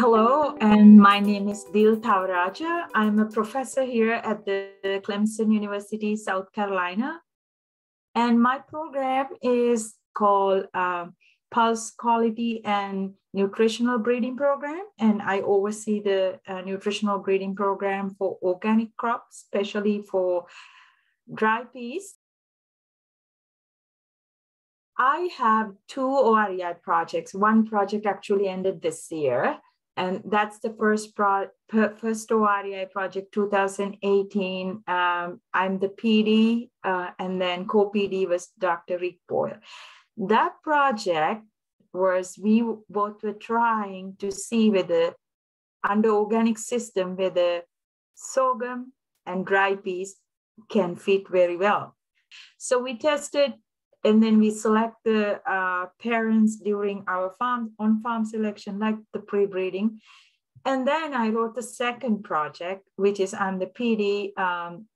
Hello, and my name is Dil Thavarajah. I'm a professor here at the Clemson University, South Carolina. And my program is called uh, Pulse Quality and Nutritional Breeding Program. And I oversee the uh, nutritional breeding program for organic crops, especially for dry peas. I have two OREI projects. One project actually ended this year, and that's the first pro- first OREI project 2018. Um, I'm the PD, uh, and then co-PD was Dr. Rick Boyle. That project was we both were trying to see whether under organic system whether sorghum and dry peas can fit very well. So we tested and then we select the uh, parents during our farm on farm selection like the pre-breeding and then i wrote the second project which is i'm the pd um,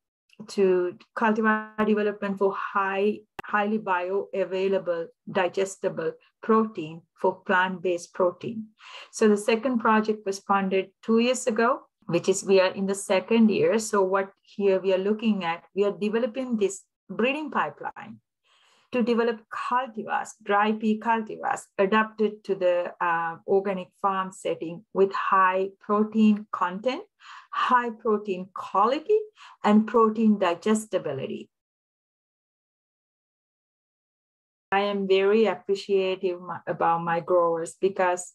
to cultivar development for high highly bioavailable digestible protein for plant-based protein. So the second project was funded two years ago which is we are in the second year. So what here we are looking at we are developing this breeding pipeline to develop cultivars, dry pea cultivars, adapted to the uh, organic farm setting with high protein content, high protein quality, and protein digestibility. I am very appreciative about my growers because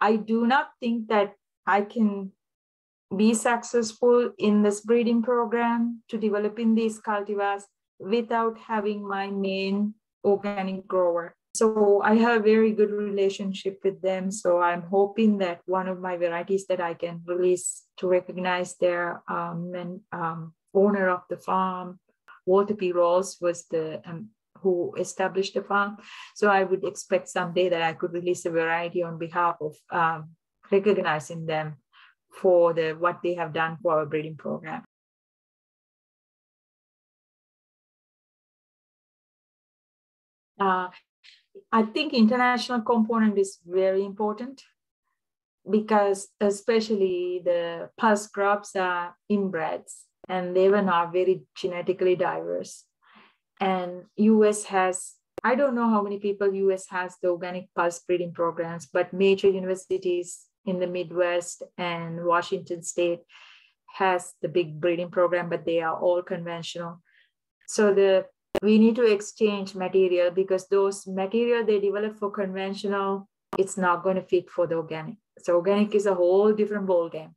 I do not think that I can be successful in this breeding program to developing these cultivars without having my main organic grower. So I have a very good relationship with them. So I'm hoping that one of my varieties that I can release to recognize their um, um, owner of the farm, Walter P. Rawls, was the um, who established the farm. So I would expect someday that I could release a variety on behalf of um, recognizing them for the what they have done for our breeding program. Uh, I think international component is very important because especially the pulse crops are inbreds and they even are very genetically diverse. And US has, I don't know how many people US has the organic pulse breeding programs, but major universities in the Midwest and Washington State has the big breeding program, but they are all conventional. So the we need to exchange material because those material they develop for conventional it's not going to fit for the organic. So organic is a whole different ball game